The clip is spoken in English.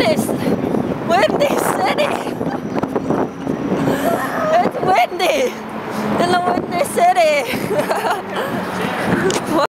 windy, windy city. It's windy in the windy city.